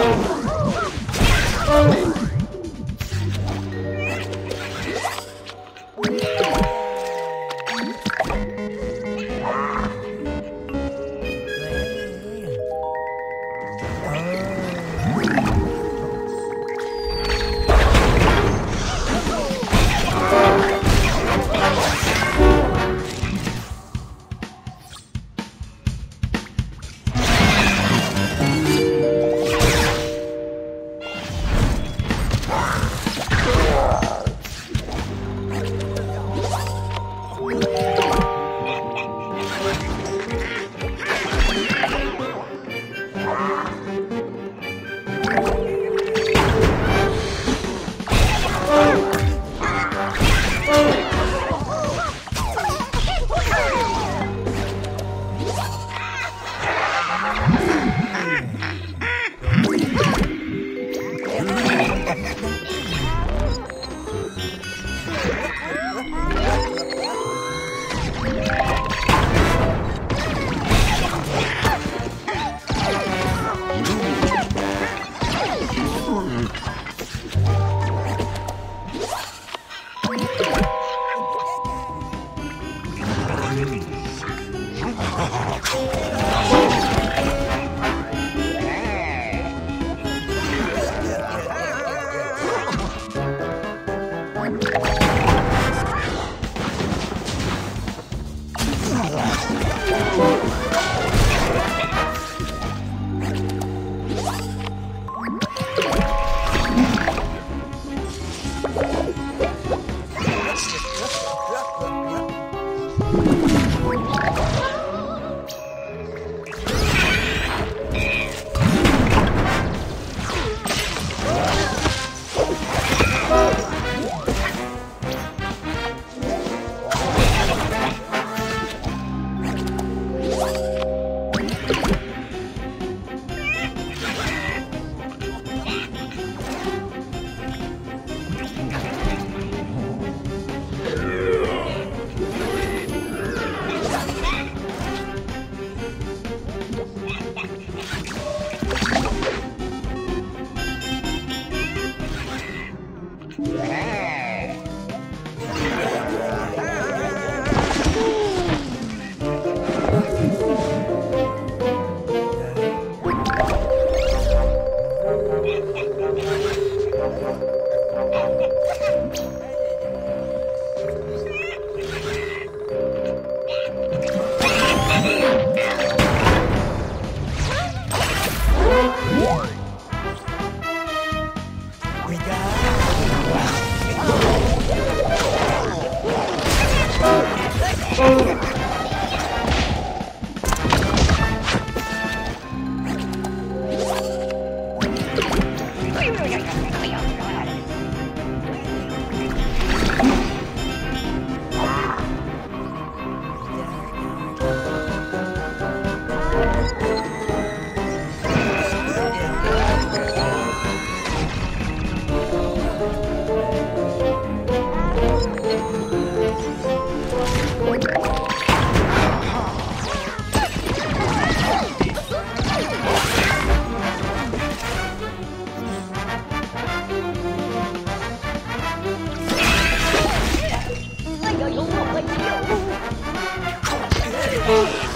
Oh. you. you よ。Oh.